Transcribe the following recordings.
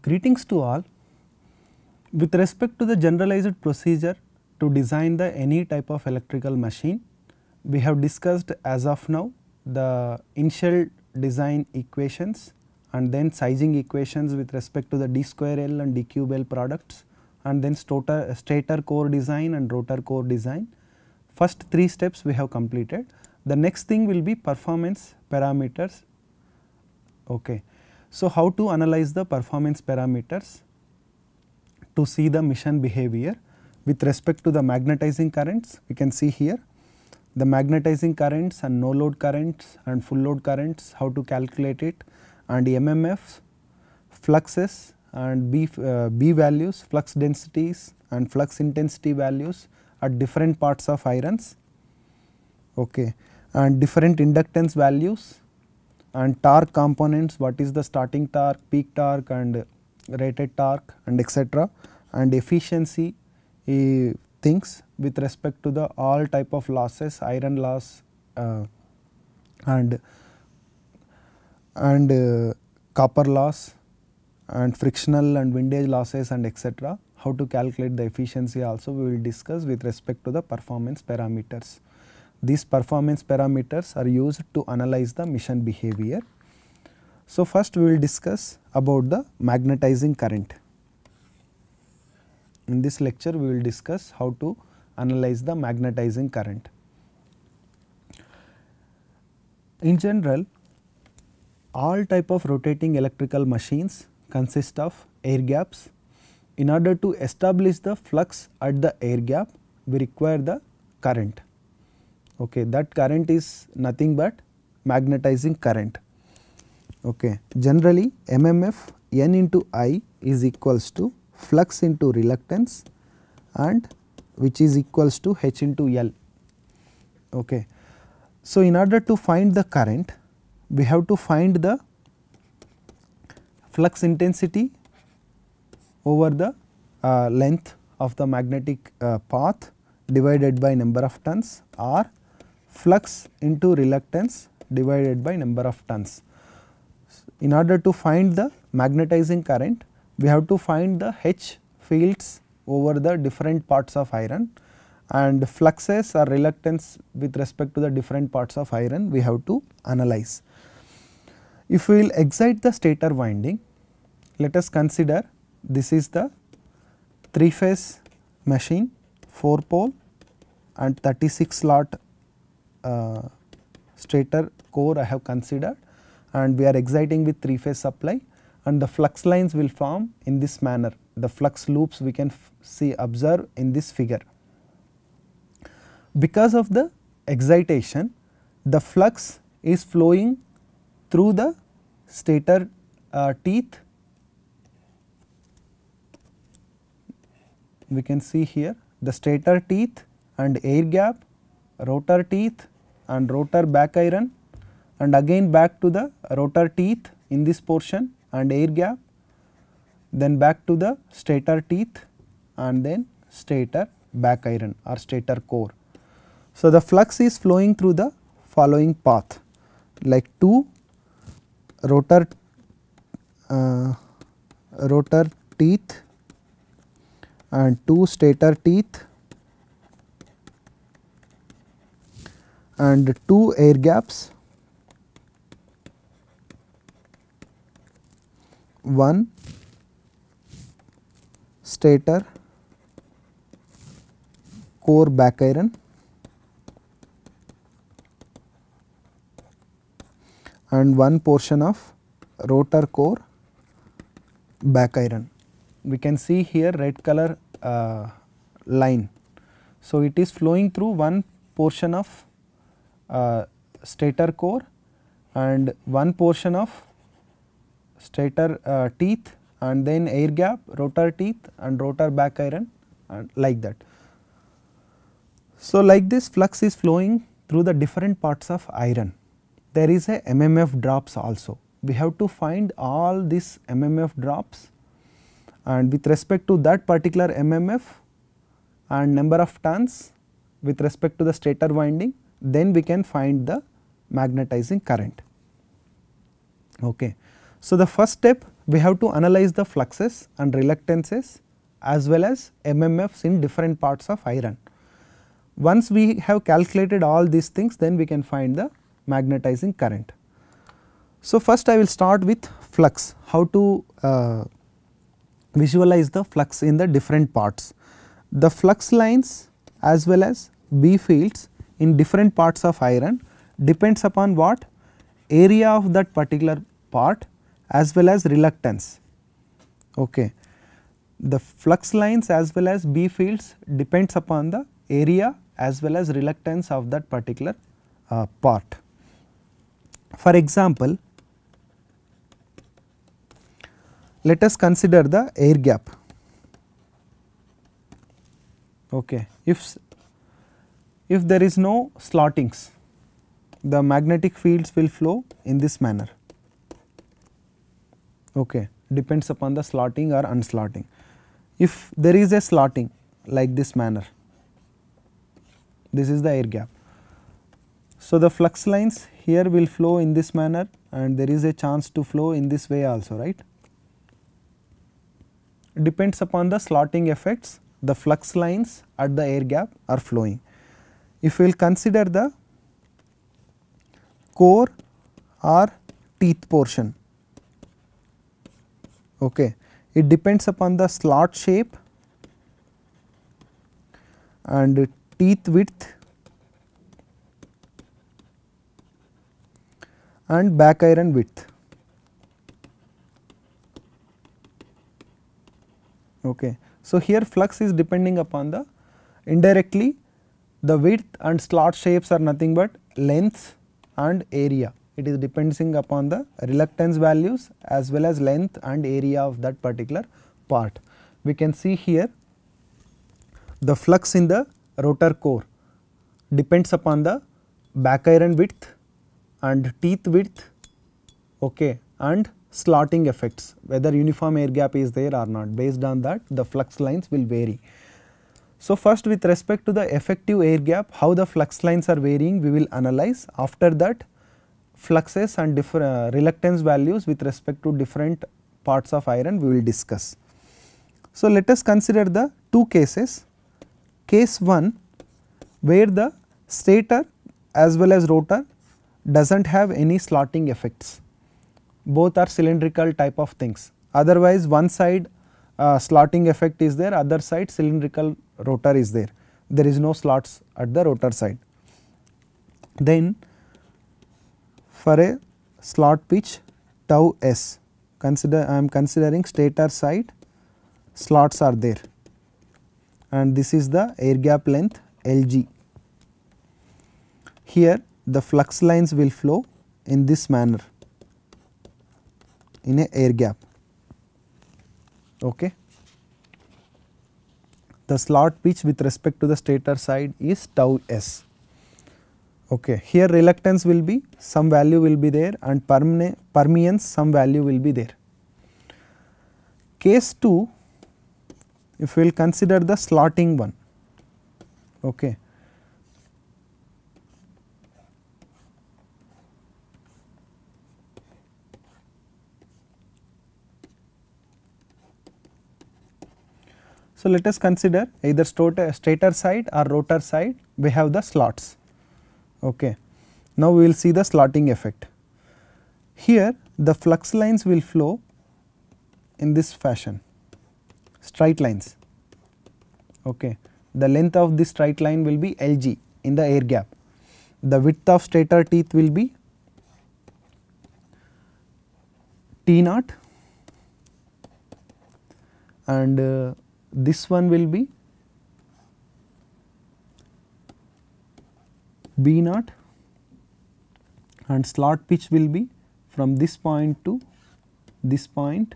Greetings to all. With respect to the generalized procedure to design the any type of electrical machine, we have discussed as of now the initial design equations and then sizing equations with respect to the d square L and d cube L products and then stator, stator core design and rotor core design. First three steps we have completed. The next thing will be performance parameters. Okay. So, how to analyze the performance parameters to see the mission behavior with respect to the magnetizing currents? We can see here the magnetizing currents and no load currents and full load currents how to calculate it and MMFs, fluxes and B, uh, B values flux densities and flux intensity values at different parts of irons okay, and different inductance values and torque components what is the starting torque, peak torque and rated torque and etc. and efficiency uh, things with respect to the all type of losses iron loss uh, and and uh, copper loss and frictional and windage losses and etc. How to calculate the efficiency also we will discuss with respect to the performance parameters. These performance parameters are used to analyze the mission behavior. So, first we will discuss about the magnetizing current. In this lecture we will discuss how to analyze the magnetizing current. In general all type of rotating electrical machines consist of air gaps. In order to establish the flux at the air gap we require the current okay that current is nothing but magnetizing current. Okay generally mmf n into i is equals to flux into reluctance and which is equals to h into l. Okay so in order to find the current we have to find the flux intensity over the uh, length of the magnetic uh, path divided by number of turns or flux into reluctance divided by number of turns. In order to find the magnetizing current, we have to find the H fields over the different parts of iron and fluxes or reluctance with respect to the different parts of iron we have to analyze. If we will excite the stator winding, let us consider this is the 3 phase machine 4 pole and 36 slot uh, stator core I have considered and we are exciting with 3 phase supply and the flux lines will form in this manner. The flux loops we can see observe in this figure. Because of the excitation the flux is flowing through the stator uh, teeth we can see here the stator teeth and air gap, rotor teeth and rotor back iron and again back to the rotor teeth in this portion and air gap, then back to the stator teeth and then stator back iron or stator core. So, the flux is flowing through the following path like two rotor uh, rotor teeth and two stator teeth and two air gaps one stator core back iron and one portion of rotor core back iron. We can see here red color uh, line. So, it is flowing through one portion of stator core and one portion of stator uh, teeth and then air gap, rotor teeth and rotor back iron and like that. So, like this flux is flowing through the different parts of iron. There is a MMF drops also. We have to find all these MMF drops and with respect to that particular MMF and number of turns with respect to the stator winding then we can find the magnetizing current. Okay. So, the first step we have to analyze the fluxes and reluctances as well as MMFs in different parts of iron. Once we have calculated all these things then we can find the magnetizing current. So, first I will start with flux, how to uh, visualize the flux in the different parts. The flux lines as well as B fields in different parts of iron depends upon what area of that particular part as well as reluctance. Okay. The flux lines as well as B fields depends upon the area as well as reluctance of that particular uh, part. For example, let us consider the air gap. Okay. If, if there is no slottings, the magnetic fields will flow in this manner. Okay. Depends upon the slotting or unslotting. If there is a slotting like this manner, this is the air gap. So, the flux lines here will flow in this manner and there is a chance to flow in this way also right. Depends upon the slotting effects the flux lines at the air gap are flowing. If we will consider the core or teeth portion, okay, it depends upon the slot shape and teeth width and back iron width. Okay. So, here flux is depending upon the indirectly the width and slot shapes are nothing but length and area. It is depending upon the reluctance values as well as length and area of that particular part. We can see here the flux in the rotor core depends upon the back iron width and teeth width okay, and slotting effects whether uniform air gap is there or not based on that the flux lines will vary. So, first with respect to the effective air gap how the flux lines are varying we will analyze. After that fluxes and different uh, reluctance values with respect to different parts of iron we will discuss. So, let us consider the two cases. Case 1 where the stator as well as rotor does not have any slotting effects. Both are cylindrical type of things. Otherwise one side Uh, slotting effect is there other side cylindrical rotor is there there is no slots at the rotor side. Then for a slot pitch tau s consider I am considering stator side slots are there and this is the air gap length Lg. Here the flux lines will flow in this manner in a air gap. Okay. The slot pitch with respect to the stator side is tau s. Okay. Here reluctance will be some value will be there and permeance some value will be there. Case 2 if we will consider the slotting one. Okay. So, let us consider either stator side or rotor side we have the slots. Okay. Now, we will see the slotting effect. Here the flux lines will flow in this fashion straight lines. Okay. The length of this straight line will be Lg in the air gap. The width of stator teeth will be T naught and uh, this one will be B naught and slot pitch will be from this point to this point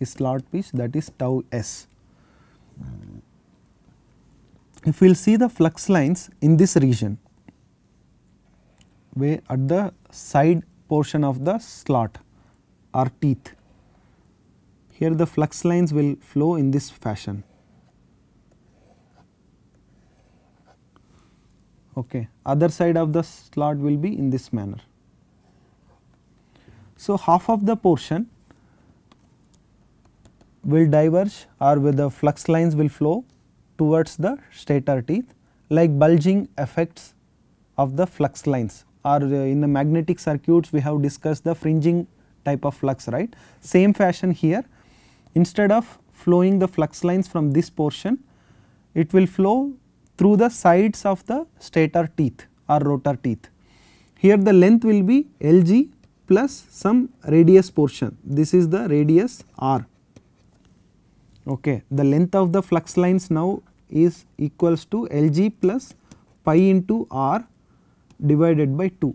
is slot pitch that is tau s. If we will see the flux lines in this region where at the side portion of the slot or teeth here the flux lines will flow in this fashion. Okay. Other side of the slot will be in this manner. So, half of the portion will diverge or with the flux lines will flow towards the stator teeth like bulging effects of the flux lines or uh, in the magnetic circuits we have discussed the fringing type of flux right. Same fashion here instead of flowing the flux lines from this portion it will flow through the sides of the stator teeth or rotor teeth. Here the length will be Lg plus some radius portion. This is the radius r. Okay the length of the flux lines now is equals to Lg plus pi into r divided by 2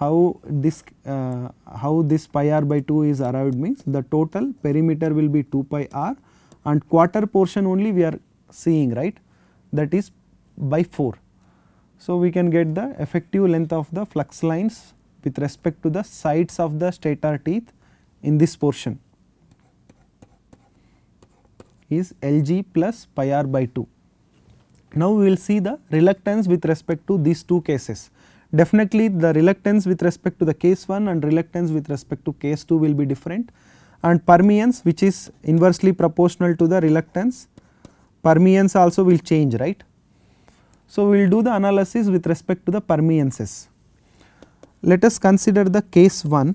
how this uh, how this pi r by 2 is arrived means the total perimeter will be 2 pi r and quarter portion only we are seeing right that is by 4 so we can get the effective length of the flux lines with respect to the sides of the stator teeth in this portion is Lg plus pi r by 2. Now we will see the reluctance with respect to these two cases. Definitely the reluctance with respect to the case 1 and reluctance with respect to case 2 will be different and permeance which is inversely proportional to the reluctance permeance also will change right. So we will do the analysis with respect to the permeances. Let us consider the case 1.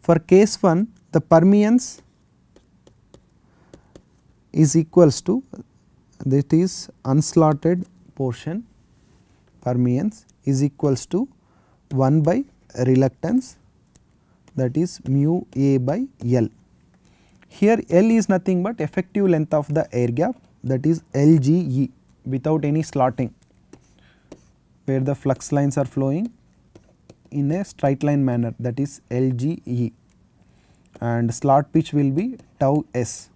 For case 1 the permeance is equals to that is unslotted portion permeance is equals to 1 by reluctance that is mu A by L. Here L is nothing but effective length of the air gap that is LGE without any slotting where the flux lines are flowing in a straight line manner that is LGE and slot pitch will be tau s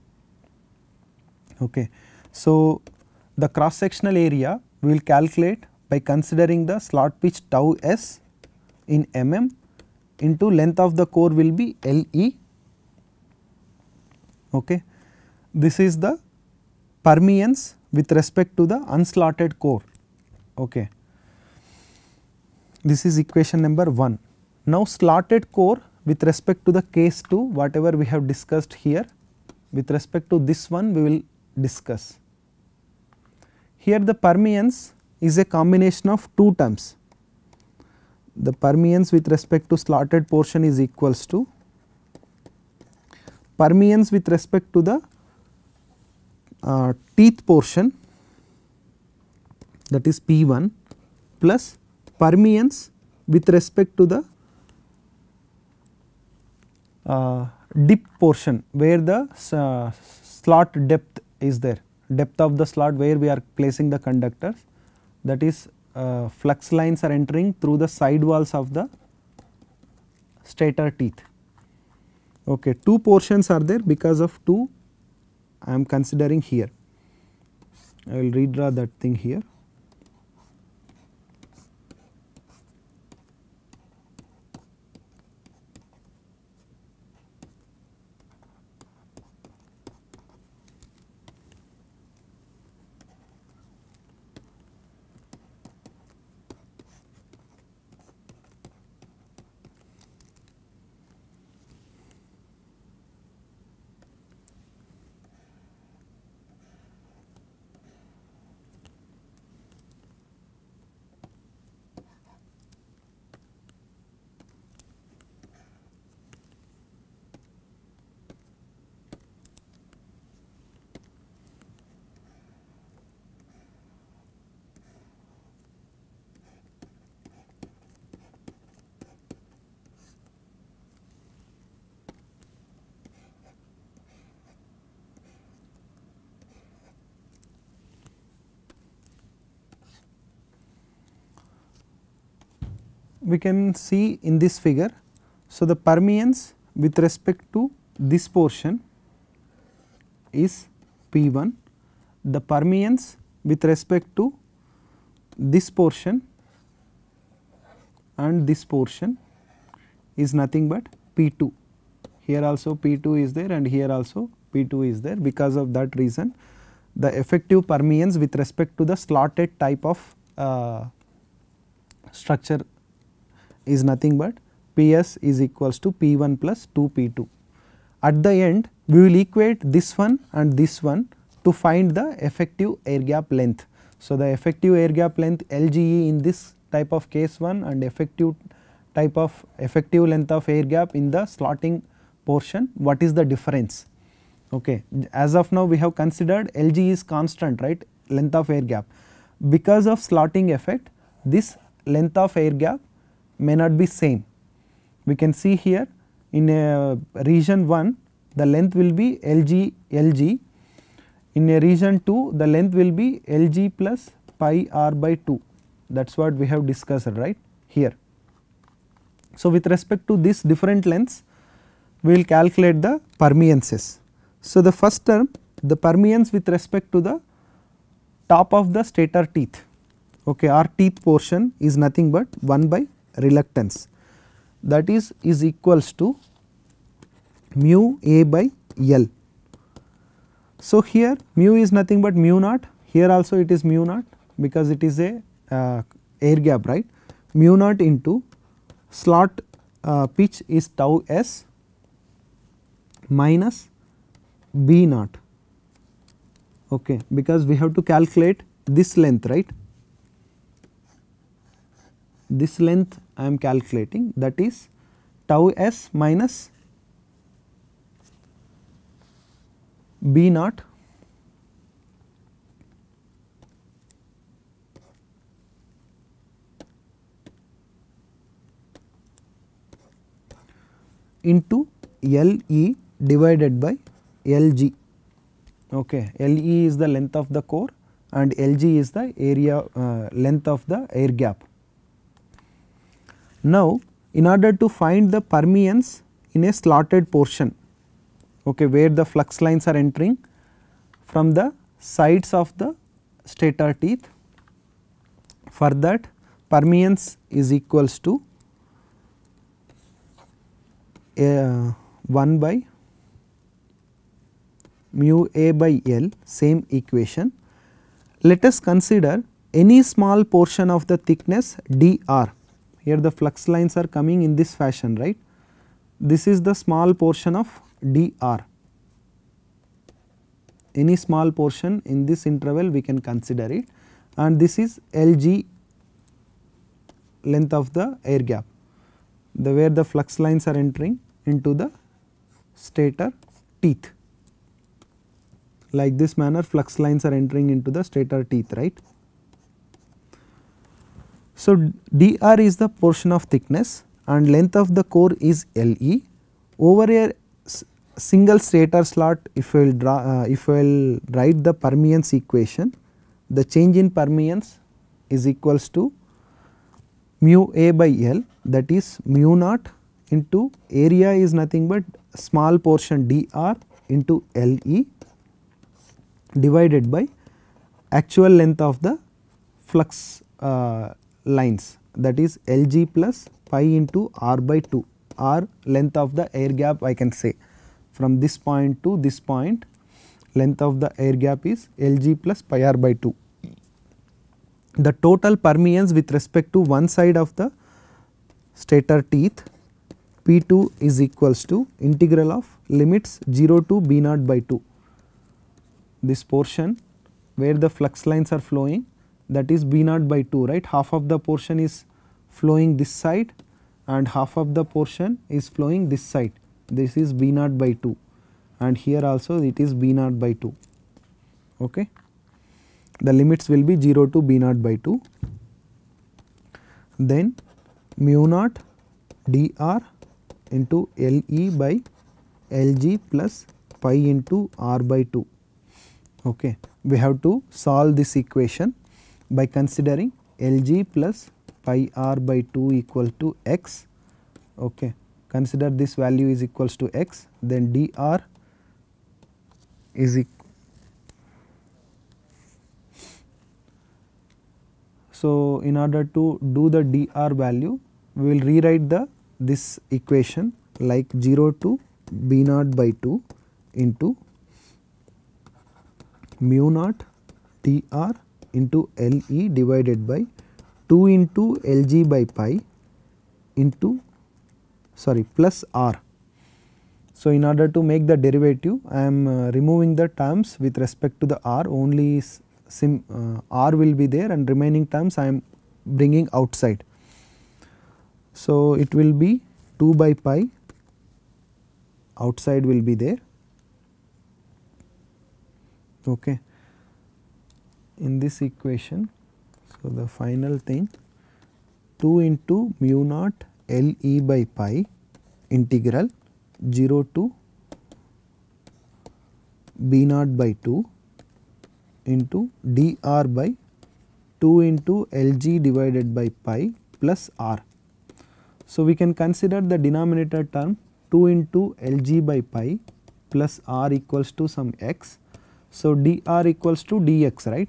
Okay. So, the cross sectional area we will calculate by considering the slot pitch tau s in mm into length of the core will be Le. Okay. This is the permeance with respect to the unslotted core. Okay. This is equation number 1. Now slotted core with respect to the case 2 whatever we have discussed here with respect to this one we will discuss. Here the permeance is a combination of two terms. The permeance with respect to slotted portion is equals to permeance with respect to the uh, teeth portion that is P1 plus permeance with respect to the uh, dip portion where the uh, slot depth is there depth of the slot where we are placing the conductors that is uh, flux lines are entering through the side walls of the stator teeth. Okay, two portions are there because of two I am considering here. I will redraw that thing here. We can see in this figure. So, the permeance with respect to this portion is P 1, the permeance with respect to this portion and this portion is nothing but P 2. Here also P 2 is there and here also P 2 is there because of that reason the effective permeance with respect to the slotted type of uh, structure is nothing but Ps is equals to P1 plus 2 P2. At the end we will equate this one and this one to find the effective air gap length. So, the effective air gap length LGE in this type of case 1 and effective type of effective length of air gap in the slotting portion what is the difference. Okay. As of now we have considered LG is constant right length of air gap because of slotting effect this length of air gap may not be same. We can see here in a region 1 the length will be LG LG in a region 2 the length will be LG plus pi r by 2 that is what we have discussed right here. So, with respect to this different lengths we will calculate the permeances. So, the first term the permeance with respect to the top of the stator teeth okay our teeth portion is nothing but 1 by reluctance. That is is equals to mu a by L. So, here mu is nothing but mu naught. Here also it is mu naught because it is a uh, air gap right? Mu naught into slot uh, pitch is tau s minus b naught. Okay because we have to calculate this length right? This length I am calculating that is tau s minus b naught into L e divided by L g. Okay. L e is the length of the core and L g is the area uh, length of the air gap. Now, in order to find the permeance in a slotted portion okay, where the flux lines are entering from the sides of the stator teeth for that permeance is equals to uh, 1 by mu a by L same equation. Let us consider any small portion of the thickness dr here the flux lines are coming in this fashion right. This is the small portion of dr any small portion in this interval we can consider it and this is Lg length of the air gap the where the flux lines are entering into the stator teeth like this manner flux lines are entering into the stator teeth right. So, dr is the portion of thickness and length of the core is Le over a single stator slot if we will draw uh, if we will write the permeance equation the change in permeance is equals to mu a by L that is mu naught into area is nothing but small portion dr into Le divided by actual length of the flux uh, lines that is Lg plus pi into r by 2 r length of the air gap I can say from this point to this point length of the air gap is Lg plus pi r by 2. The total permeance with respect to one side of the stator teeth P2 is equals to integral of limits 0 to B naught by 2. This portion where the flux lines are flowing that is B naught by 2 right? Half of the portion is flowing this side and half of the portion is flowing this side. This is B naught by 2 and here also it is B naught by 2 okay. The limits will be 0 to B naught by 2 then mu naught dr into Le by Lg plus pi into r by 2 okay. We have to solve this equation by considering Lg plus pi r by 2 equal to x. Okay. Consider this value is equals to x then dr is equal So, in order to do the dr value we will rewrite the this equation like 0 to b naught by 2 into mu naught dr into Le divided by 2 into Lg by pi into sorry plus r. So, in order to make the derivative I am uh, removing the terms with respect to the r only sim, uh, r will be there and remaining terms I am bringing outside. So, it will be 2 by pi outside will be there okay in this equation so the final thing 2 into mu naught L e by pi integral 0 to b naught by 2 into dr by 2 into Lg divided by pi plus r. So, we can consider the denominator term 2 into Lg by pi plus r equals to some x. So, dr equals to dx right.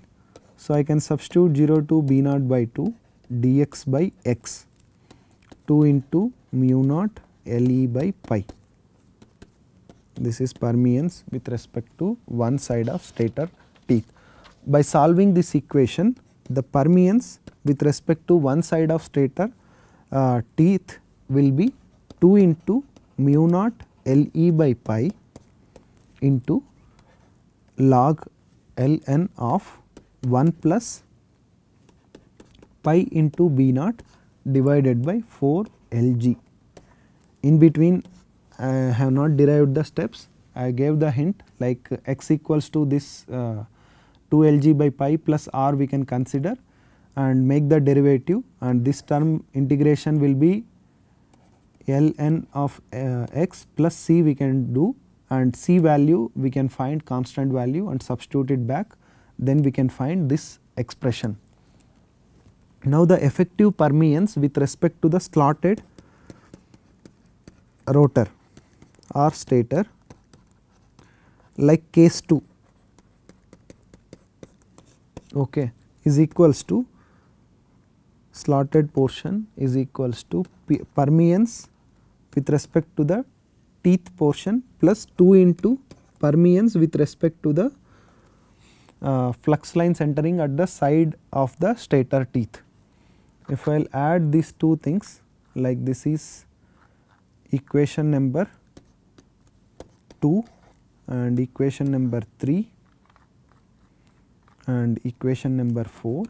So, I can substitute 0 to b naught by 2 dx by x 2 into mu naught Le by pi. This is permeance with respect to one side of stator teeth. By solving this equation the permeance with respect to one side of stator uh, teeth will be 2 into mu naught Le by pi into log ln of 1 plus pi into b naught divided by 4 Lg. In between I have not derived the steps, I gave the hint like x equals to this uh, 2 Lg by pi plus r we can consider and make the derivative. And this term integration will be ln of uh, x plus c we can do. And c value we can find constant value and substitute it back then we can find this expression. Now, the effective permeance with respect to the slotted rotor or stator like case 2 okay, is equals to slotted portion is equals to permeance with respect to the teeth portion plus 2 into permeance with respect to the uh, flux lines entering at the side of the stator teeth. If I will add these two things like this is equation number 2 and equation number 3 and equation number 4.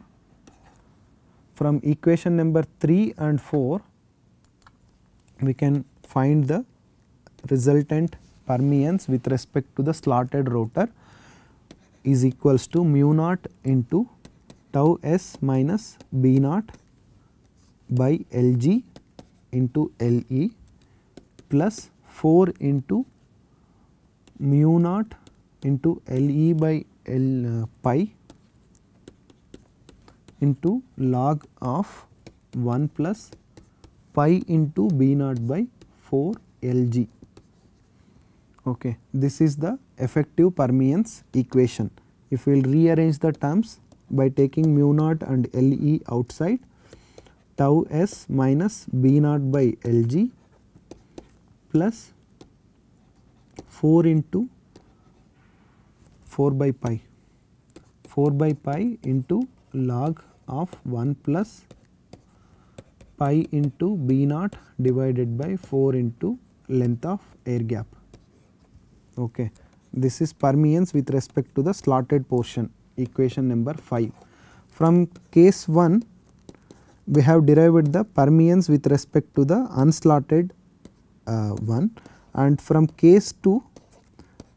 From equation number 3 and 4 we can find the resultant permeance with respect to the slotted rotor is equals to mu naught into tau s minus b naught by Lg into Le plus 4 into mu naught into Le by L uh, pi into log of 1 plus pi into b naught by 4 Lg. Okay. This is the effective permeance equation. If we will rearrange the terms by taking mu naught and Le outside tau s minus b naught by Lg plus 4 into 4 by pi 4 by pi into log of 1 plus pi into b naught divided by 4 into length of air gap. Okay. This is permeance with respect to the slotted portion equation number 5. From case 1 we have derived the permeance with respect to the unslotted uh, one and from case 2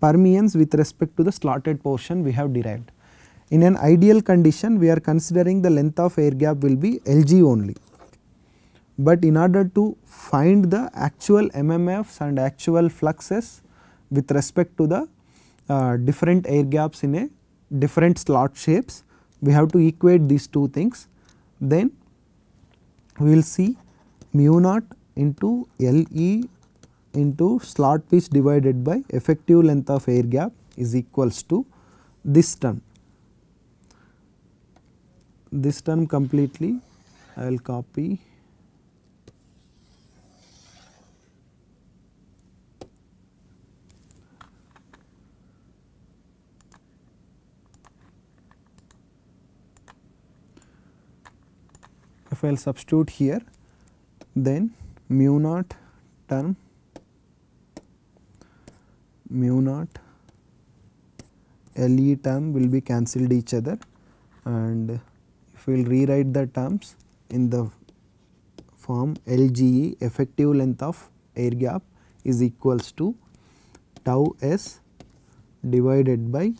permeance with respect to the slotted portion we have derived. In an ideal condition we are considering the length of air gap will be Lg only. But in order to find the actual MMFs and actual fluxes with respect to the uh, different air gaps in a different slot shapes. We have to equate these two things. Then we will see mu naught into L e into slot pitch divided by effective length of air gap is equals to this term. This term completely I will copy if I will substitute here then mu naught term mu naught LE term will be cancelled each other. And if we will rewrite the terms in the form LGE effective length of air gap is equals to tau s divided by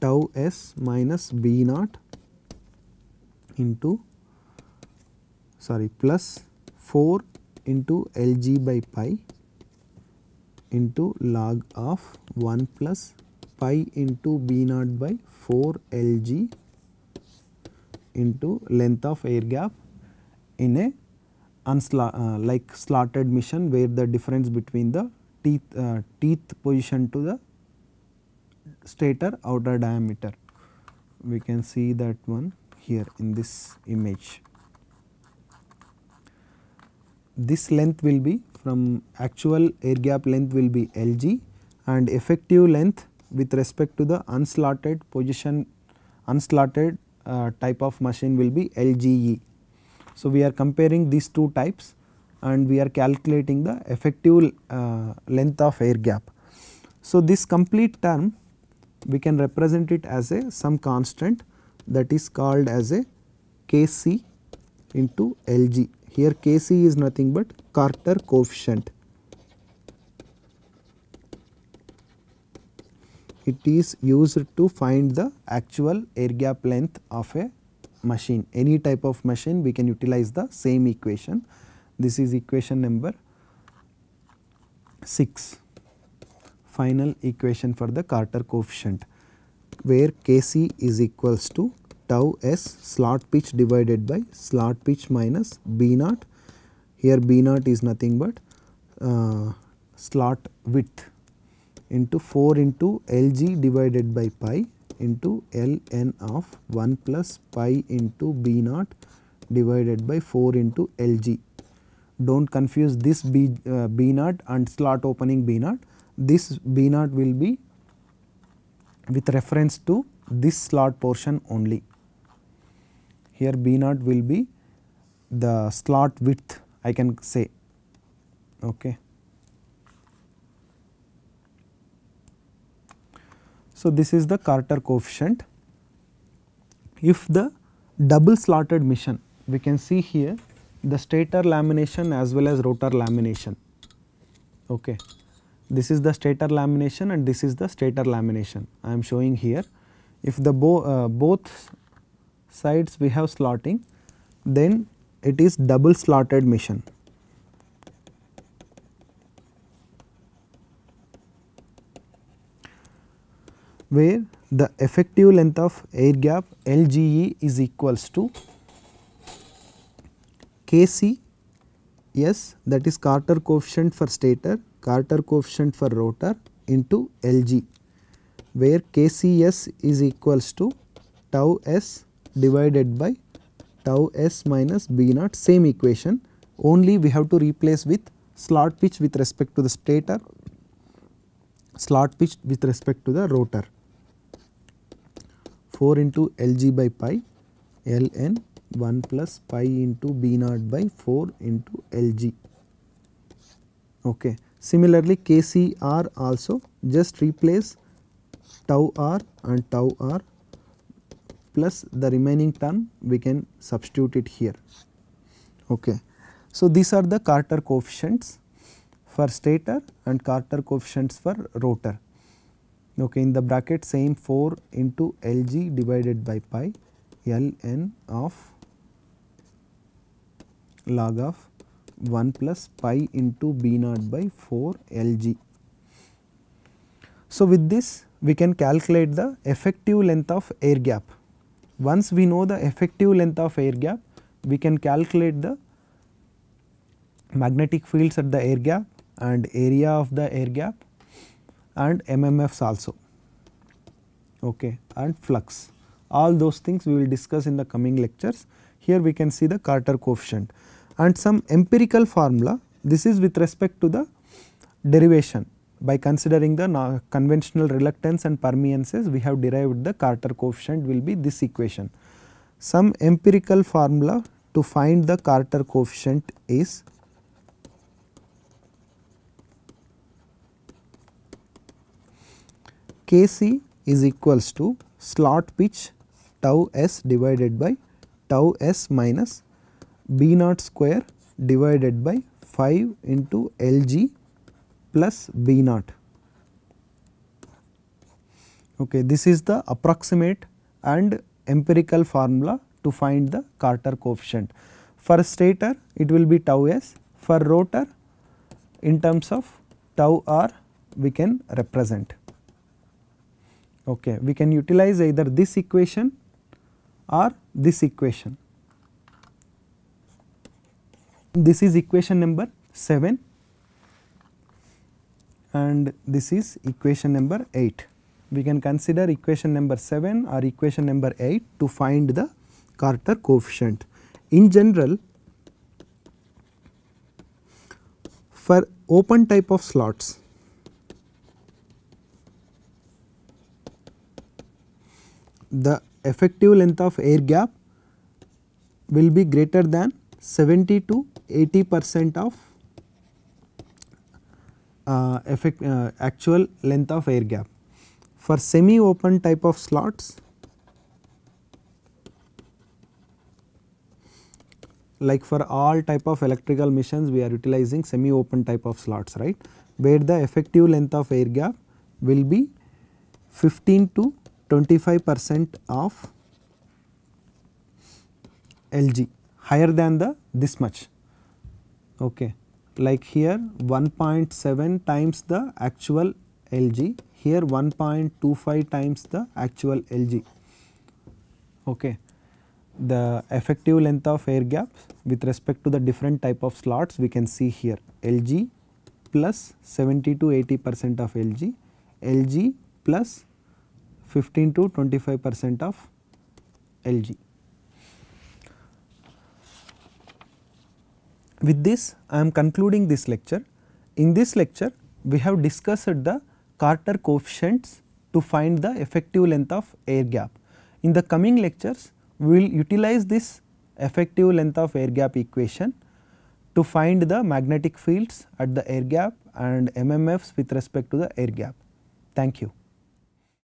tau s minus B naught into sorry plus 4 into Lg by pi into log of 1 plus pi into B naught by 4 Lg into length of air gap in a uh, like slotted mission where the difference between the teeth, uh, teeth position to the stator outer diameter. We can see that one here in this image. This length will be from actual air gap length will be Lg and effective length with respect to the unslotted position unslotted uh, type of machine will be LGE. So, we are comparing these two types and we are calculating the effective uh, length of air gap. So, this complete term we can represent it as a some constant that is called as a Kc into Lg. Here Kc is nothing but Carter coefficient. It is used to find the actual air gap length of a machine. Any type of machine we can utilize the same equation. This is equation number 6 final equation for the Carter coefficient where Kc is equals to tau s slot pitch divided by slot pitch minus B naught. Here B naught is nothing but uh, slot width into 4 into Lg divided by pi into Ln of 1 plus pi into B naught divided by 4 into Lg. Do not confuse this B, uh, B naught and slot opening B naught. This B naught will be with reference to this slot portion only. Here B naught will be the slot width I can say. Okay. So, this is the Carter coefficient. If the double slotted mission we can see here the stator lamination as well as rotor lamination. Okay. This is the stator lamination and this is the stator lamination I am showing here. If the bo uh, both sides we have slotting then it is double slotted mission. where the effective length of air gap LGE is equals to Kc S that is Carter coefficient for stator, Carter coefficient for rotor into Lg where KCS is equals to tau s divided by tau s minus B naught same equation only we have to replace with slot pitch with respect to the stator, slot pitch with respect to the rotor. 4 into Lg by pi Ln 1 plus pi into B naught by 4 into Lg. Okay. Similarly, KCR also just replace tau r and tau r plus the remaining term we can substitute it here. Okay. So, these are the Carter coefficients for stator and Carter coefficients for rotor okay in the bracket same 4 into Lg divided by pi Ln of log of 1 plus pi into B naught by 4 Lg. So, with this we can calculate the effective length of air gap. Once we know the effective length of air gap, we can calculate the magnetic fields at the air gap and area of the air gap and MMFs also okay, and flux. All those things we will discuss in the coming lectures. Here we can see the Carter coefficient and some empirical formula. This is with respect to the derivation by considering the conventional reluctance and permeances we have derived the Carter coefficient will be this equation. Some empirical formula to find the Carter coefficient is Kc is equals to slot pitch tau s divided by tau s minus b naught square divided by 5 into Lg plus b naught. Okay, this is the approximate and empirical formula to find the Carter coefficient. For stator it will be tau s, for rotor in terms of tau r we can represent. Okay, we can utilize either this equation or this equation. This is equation number 7 and this is equation number 8. We can consider equation number 7 or equation number 8 to find the Carter coefficient. In general, for open type of slots, the effective length of air gap will be greater than 70 to 80 percent of effect, uh, actual length of air gap. For semi open type of slots like for all type of electrical machines we are utilizing semi open type of slots right? Where the effective length of air gap will be 15 to 25 percent of Lg higher than the this much. Okay like here 1.7 times the actual Lg here 1.25 times the actual Lg okay. The effective length of air gaps with respect to the different type of slots we can see here. Lg plus 70 to 80 percent of Lg, Lg plus 15 to 25 percent of Lg. With this I am concluding this lecture. In this lecture we have discussed the Carter coefficients to find the effective length of air gap. In the coming lectures we will utilize this effective length of air gap equation to find the magnetic fields at the air gap and MMFs with respect to the air gap. Thank you.